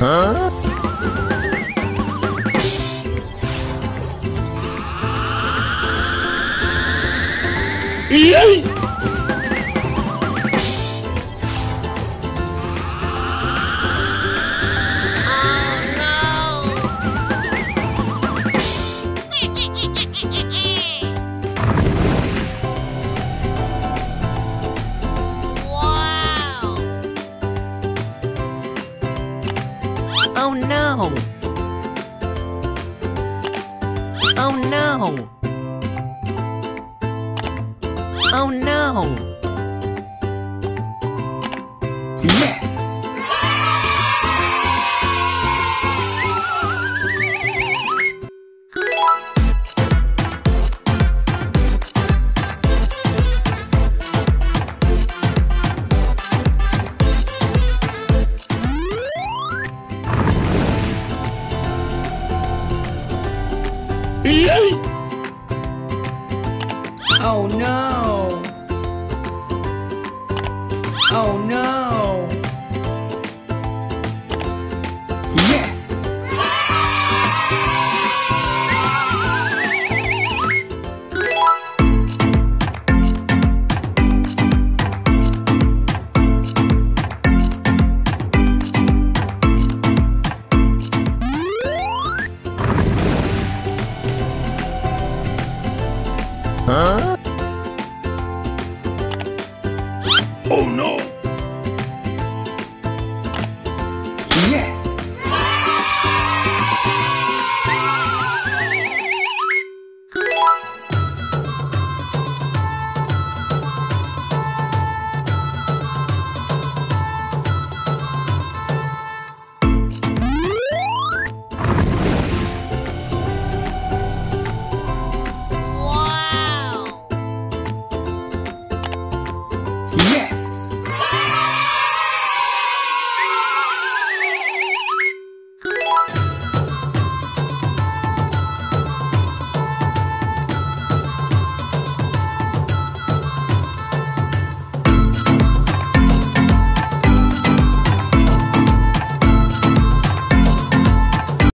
Hã? E? Oh no! Oh no! Oh no! Yes! Oh no! Oh no! Oh no!